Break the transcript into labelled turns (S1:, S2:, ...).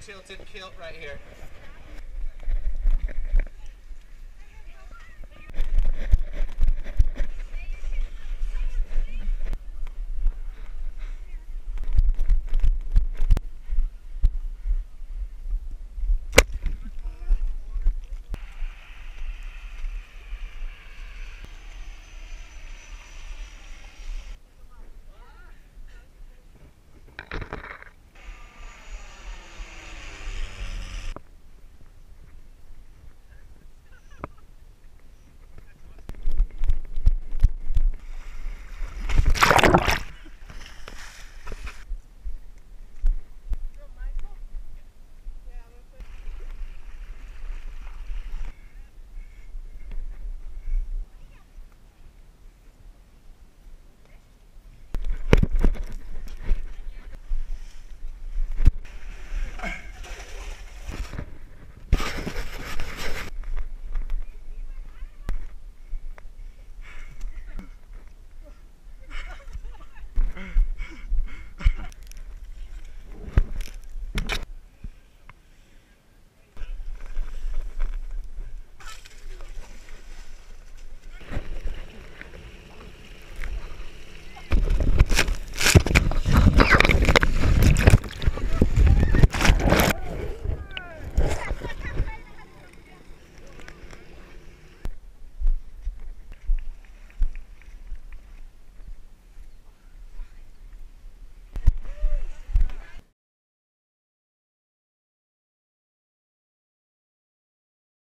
S1: tilted kilt right here. you